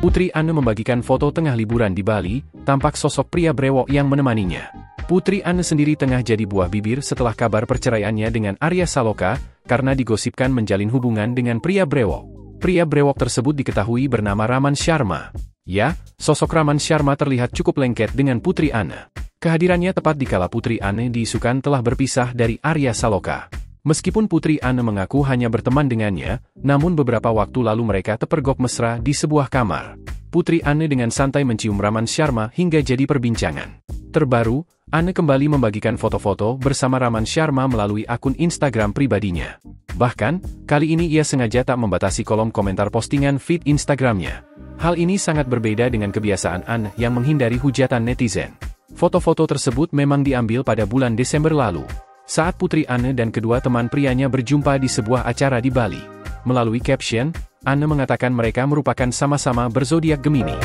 Putri Anne membagikan foto tengah liburan di Bali, tampak sosok pria brewok yang menemaninya. Putri Anne sendiri tengah jadi buah bibir setelah kabar perceraiannya dengan Arya Saloka, karena digosipkan menjalin hubungan dengan pria brewok. Pria brewok tersebut diketahui bernama Raman Sharma. Ya, sosok Raman Sharma terlihat cukup lengket dengan Putri Anne. Kehadirannya tepat di kala Putri Anne diisukan telah berpisah dari Arya Saloka. Meskipun Putri Anne mengaku hanya berteman dengannya, namun beberapa waktu lalu mereka tepergok mesra di sebuah kamar. Putri Anne dengan santai mencium Raman Sharma hingga jadi perbincangan. Terbaru, Anne kembali membagikan foto-foto bersama Raman Sharma melalui akun Instagram pribadinya. Bahkan, kali ini ia sengaja tak membatasi kolom komentar postingan feed Instagramnya. Hal ini sangat berbeda dengan kebiasaan Anne yang menghindari hujatan netizen. Foto-foto tersebut memang diambil pada bulan Desember lalu, saat Putri Anne dan kedua teman prianya berjumpa di sebuah acara di Bali. Melalui caption, Anne mengatakan mereka merupakan sama-sama berzodiak Gemini.